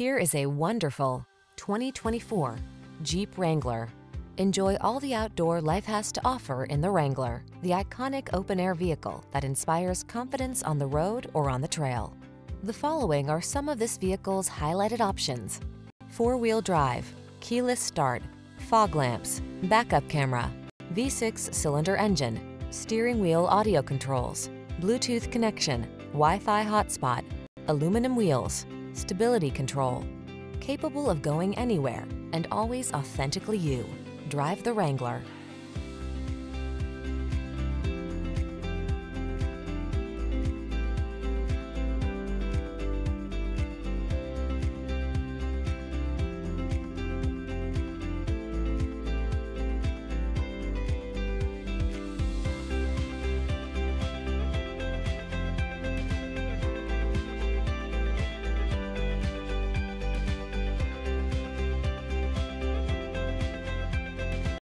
Here is a wonderful 2024 Jeep Wrangler. Enjoy all the outdoor life has to offer in the Wrangler, the iconic open-air vehicle that inspires confidence on the road or on the trail. The following are some of this vehicle's highlighted options. Four-wheel drive, keyless start, fog lamps, backup camera, V6 cylinder engine, steering wheel audio controls, Bluetooth connection, Wi-Fi hotspot, aluminum wheels, stability control. Capable of going anywhere and always authentically you. Drive the Wrangler.